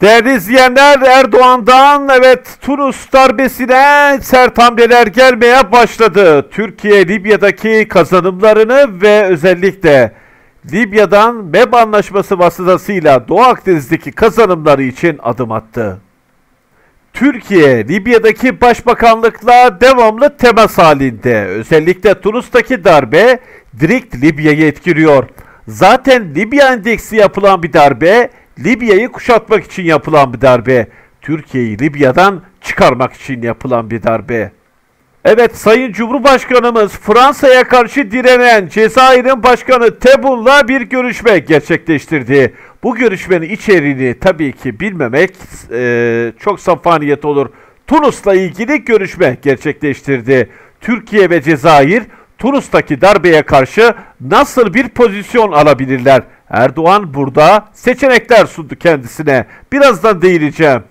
Değerli izleyenler Erdoğan'dan evet Tunus darbesine sert hamleler gelmeye başladı. Türkiye Libya'daki kazanımlarını ve özellikle Libya'dan MEB anlaşması vasıtasıyla Doğu Akdeniz'deki kazanımları için adım attı. Türkiye, Libya'daki başbakanlıkla devamlı temas halinde. Özellikle Tunus'taki darbe direkt Libya'yı etkiliyor. Zaten Libya endeksi yapılan bir darbe, Libya'yı kuşatmak için yapılan bir darbe. Türkiye'yi Libya'dan çıkarmak için yapılan bir darbe. Evet Sayın Cumhurbaşkanımız Fransa'ya karşı direnen Cezayir'in başkanı Tebun'la bir görüşme gerçekleştirdi. Bu görüşmenin içeriğini tabii ki bilmemek e, çok safaniyet olur. Tunus'la ilgili görüşme gerçekleştirdi. Türkiye ve Cezayir Tunus'taki darbeye karşı nasıl bir pozisyon alabilirler? Erdoğan burada seçenekler sundu kendisine. Birazdan değineceğim.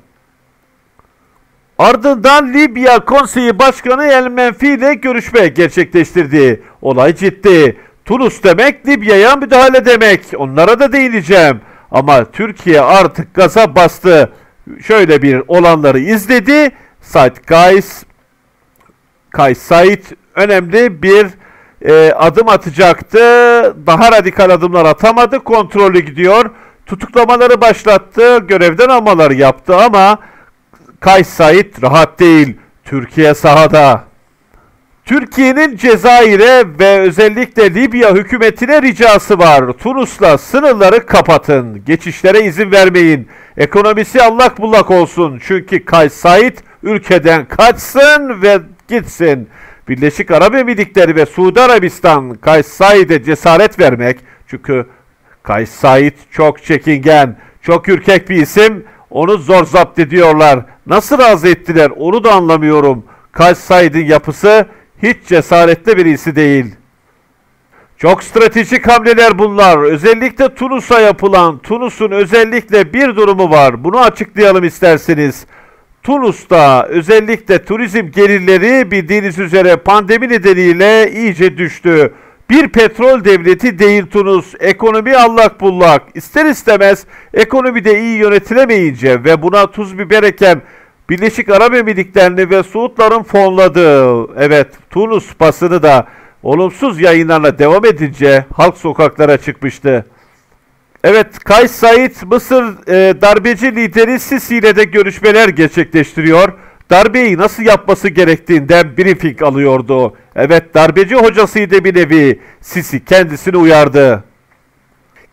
Ardından Libya Konseyi Başkanı El Menfi ile görüşme gerçekleştirdi. Olay ciddi. Tunus demek Libya'ya müdahale demek. Onlara da değineceğim. Ama Türkiye artık gaza bastı. Şöyle bir olanları izledi. Said Kays, Kays Said önemli bir e, adım atacaktı. Daha radikal adımlar atamadı. Kontrollü gidiyor. Tutuklamaları başlattı. Görevden almaları yaptı ama Kays Said rahat değil. Türkiye sahada. Türkiye'nin Cezayir'e ve özellikle Libya hükümetine ricası var. Tunus'la sınırları kapatın. Geçişlere izin vermeyin. Ekonomisi allak bullak olsun. Çünkü Kays Said ülkeden kaçsın ve gitsin. Birleşik Arap Emirlikleri ve Suudi Arabistan Kays Said'e cesaret vermek. Çünkü Kays Said çok çekingen, çok ürkek bir isim. Onu zor zapt ediyorlar. Nasıl razı ettiler onu da anlamıyorum. Kays Said'in yapısı hiç cesaretli birisi değil. Çok stratejik hamleler bunlar. Özellikle Tunus'a yapılan, Tunus'un özellikle bir durumu var. Bunu açıklayalım isterseniz. Tunus'ta özellikle turizm gelirleri bildiğiniz üzere pandemi nedeniyle iyice düştü. Bir petrol devleti değil Tunus. Ekonomi allak bullak. İster istemez ekonomide iyi yönetilemeyince ve buna tuz biber eken Birleşik Arap Emirlikleri'ni ve Suudların fonladığı, evet Tunus basını da olumsuz yayınlarla devam edince halk sokaklara çıkmıştı. Evet, Kays Said Mısır e, darbeci lideri Sisi ile de görüşmeler gerçekleştiriyor. Darbeyi nasıl yapması gerektiğinden briefing alıyordu. Evet, darbeci hocasıydı bir nevi. Sisi kendisini uyardı.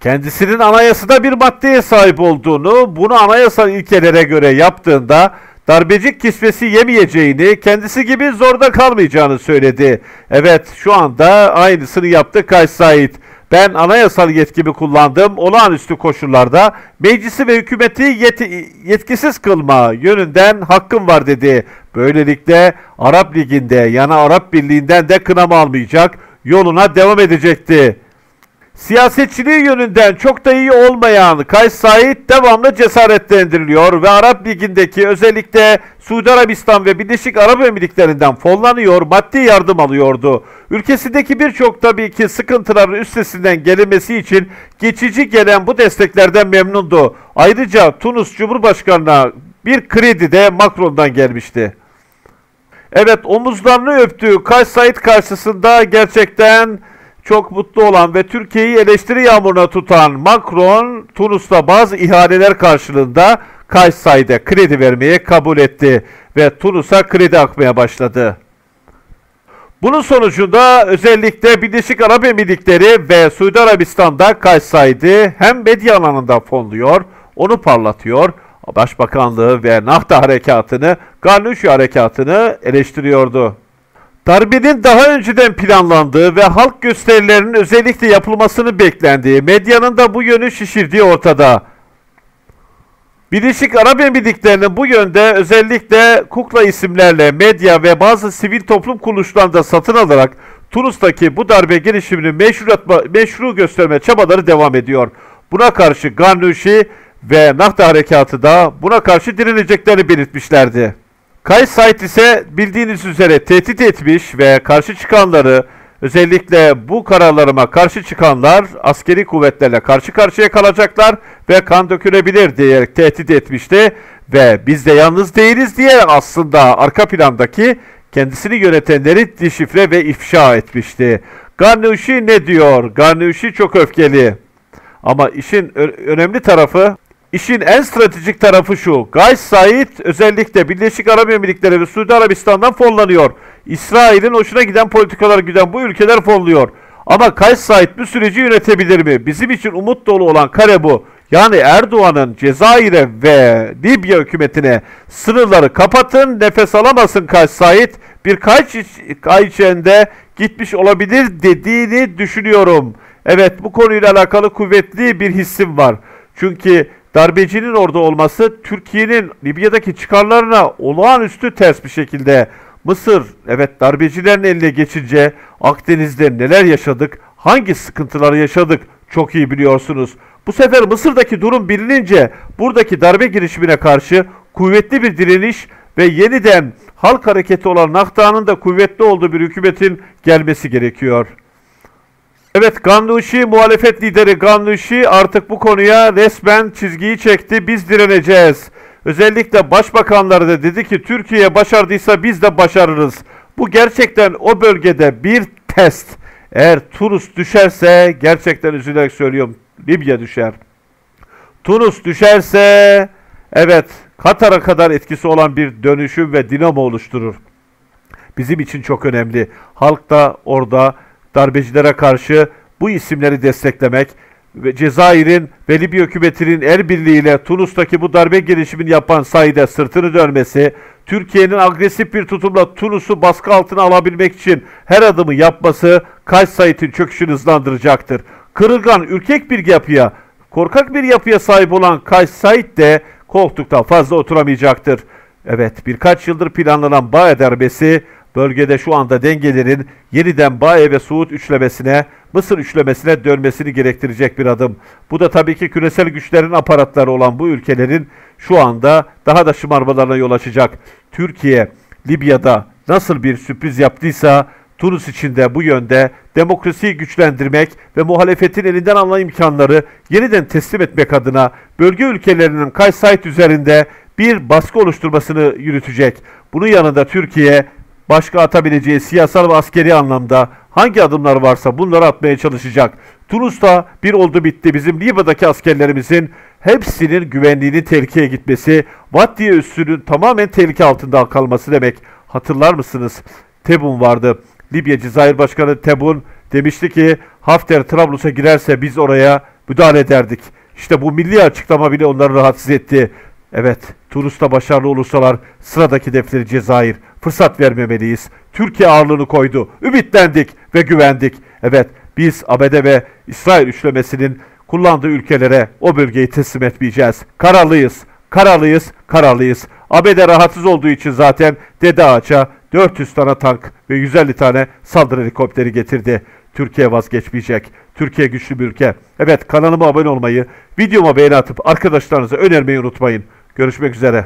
Kendisinin anayasada bir maddeye sahip olduğunu, bunu anayasal ilkelere göre yaptığında darbecik kisvesi yemeyeceğini, kendisi gibi zorda kalmayacağını söyledi. Evet, şu anda aynısını yaptı Kays Said. Ben anayasal yetkimi kullandım. Olağanüstü koşullarda meclisi ve hükümeti yet yetkisiz kılma yönünden hakkım var dedi. Böylelikle Arap Ligi'nde yani Arap Birliği'nden de kınama almayacak, yoluna devam edecekti. Siyasetçiliği yönünden çok da iyi olmayan Kays Said devamlı cesaretlendiriliyor ve Arap Ligi'ndeki özellikle Suudi Arabistan ve Birleşik Arap Emirlikleri'nden fonlanıyor, maddi yardım alıyordu. Ülkesindeki birçok tabii ki sıkıntıların üstesinden gelinmesi için geçici gelen bu desteklerden memnundu. Ayrıca Tunus Cumhurbaşkanı'na bir kredi de Macron'dan gelmişti. Evet omuzlarını öptüğü Kays Said karşısında gerçekten çok mutlu olan ve Türkiye'yi eleştiri yağmuruna tutan Macron, Tunus'ta bazı ihaleler karşılığında Kays Said'e kredi vermeye kabul etti ve Tunus'a kredi akmaya başladı. Bunun sonucunda özellikle Birleşik Arap Emirlikleri ve Suudi Arabistan'da Kays Said'i hem medya alanında fonluyor, onu parlatıyor, Başbakanlığı ve Nahda Harekatı'nı, Garnuşi Harekatı'nı eleştiriyordu. Darbenin daha önceden planlandığı ve halk gösterilerinin özellikle yapılmasını beklendiği, medyanın da bu yönü şişirdiği ortada. Birleşik Arap Emirlikleri'nin bu yönde özellikle kukla isimlerle medya ve bazı sivil toplum kuruluşlarında satın alarak Tunus'taki bu darbe girişimini meşru, atma, meşru gösterme çabaları devam ediyor. Buna karşı Garnuşi ve Nahda Harekatı da buna karşı direneceklerini belirtmişlerdi. Kays Said ise bildiğiniz üzere tehdit etmiş ve karşı çıkanları Özellikle bu kararlarıma karşı çıkanlar askeri kuvvetlerle karşı karşıya kalacaklar ve kan dökülebilir diyerek tehdit etmişti. Ve biz de yalnız değiliz diye aslında arka plandaki kendisini yönetenleri dişifre ve ifşa etmişti. Garnuşi ne diyor? Garnuşi çok öfkeli. Ama işin önemli tarafı, işin en stratejik tarafı şu. Gays Said özellikle Birleşik Arap Emirlikleri ve Suudi Arabistan'dan fonlanıyor. İsrail'in hoşuna giden politikalar giden bu ülkeler fonluyor. Ama Kays Said bu süreci yönetebilir mi? Bizim için umut dolu olan kare bu. Yani Erdoğan'ın Cezayir'e ve Libya hükümetine sınırları kapatın, nefes alamasın Kays Said. Birkaç ay içinde gitmiş olabilir dediğini düşünüyorum. Evet bu konuyla alakalı kuvvetli bir hissim var. Çünkü darbecinin orada olması Türkiye'nin Libya'daki çıkarlarına olağanüstü ters bir şekilde Mısır evet darbecilerin eline geçince Akdeniz'de neler yaşadık, hangi sıkıntıları yaşadık çok iyi biliyorsunuz. Bu sefer Mısır'daki durum bilinince buradaki darbe girişimine karşı kuvvetli bir direniş ve yeniden halk hareketi olan Nahta'nın da kuvvetli olduğu bir hükümetin gelmesi gerekiyor. Evet Gannuşi muhalefet lideri Gannuşi artık bu konuya resmen çizgiyi çekti. Biz direneceğiz. Özellikle başbakanları da dedi ki Türkiye başardıysa biz de başarırız. Bu gerçekten o bölgede bir test. Eğer Tunus düşerse gerçekten üzülerek söylüyorum Libya düşer. Tunus düşerse evet Katar'a kadar etkisi olan bir dönüşüm ve dinamo oluşturur. Bizim için çok önemli. Halk da orada darbecilere karşı bu isimleri desteklemek ve Cezayir'in ve Libya hükümetinin el birliğiyle Tunus'taki bu darbe girişimini yapan sayıda sırtını dönmesi, Türkiye'nin agresif bir tutumla Tunus'u baskı altına alabilmek için her adımı yapması Kays Said'in çöküşünü hızlandıracaktır. Kırılgan, ürkek bir yapıya, korkak bir yapıya sahip olan Kays Said de koltukta fazla oturamayacaktır. Evet birkaç yıldır planlanan Bae darbesi bölgede şu anda dengelerin yeniden Bae ve Suud üçlemesine, Mısır üçlemesine dönmesini gerektirecek bir adım. Bu da tabii ki küresel güçlerin aparatları olan bu ülkelerin şu anda daha da şımarmalarına yol açacak. Türkiye, Libya'da nasıl bir sürpriz yaptıysa Tunus için de bu yönde demokrasiyi güçlendirmek ve muhalefetin elinden alınan imkanları yeniden teslim etmek adına bölge ülkelerinin Kaysayt üzerinde bir baskı oluşturmasını yürütecek. Bunun yanında Türkiye başka atabileceği siyasal ve askeri anlamda hangi adımlar varsa bunları atmaya çalışacak. Tunus'ta bir oldu bitti bizim Libya'daki askerlerimizin hepsinin güvenliğinin tehlikeye gitmesi, Vattiye üssünün tamamen tehlike altında kalması demek. Hatırlar mısınız? Tebun vardı. Libya Cezayir Başkanı Tebun demişti ki Hafter Trablus'a girerse biz oraya müdahale ederdik. İşte bu milli açıklama bile onları rahatsız etti. Evet, Tunus'ta başarılı olursalar sıradaki defleri Cezayir. Fırsat vermemeliyiz. Türkiye ağırlığını koydu. Ümitlendik ve güvendik. Evet, biz ABD ve İsrail üçlemesinin kullandığı ülkelere o bölgeyi teslim etmeyeceğiz. Kararlıyız, kararlıyız, kararlıyız. ABD rahatsız olduğu için zaten Dede Ağaç'a 400 tane tank ve 150 tane saldırı helikopteri getirdi. Türkiye vazgeçmeyecek. Türkiye güçlü bir ülke. Evet kanalıma abone olmayı, videoma beğeni atıp arkadaşlarınıza önermeyi unutmayın. Görüşmek üzere.